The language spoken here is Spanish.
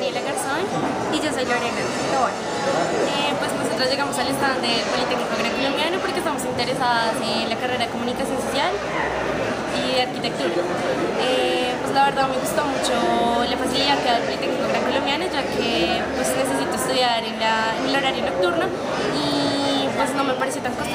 Daniela Garzón y yo soy Lorena Eh, pues nosotros llegamos al stand del Politécnico Colombiano porque estamos interesadas en la carrera de comunicación social y de arquitectura. Eh, pues la verdad me gustó mucho la facilidad que da el Politécnico Colombiano ya que pues necesito estudiar en, en el horario nocturno y pues no me pareció tan costosa.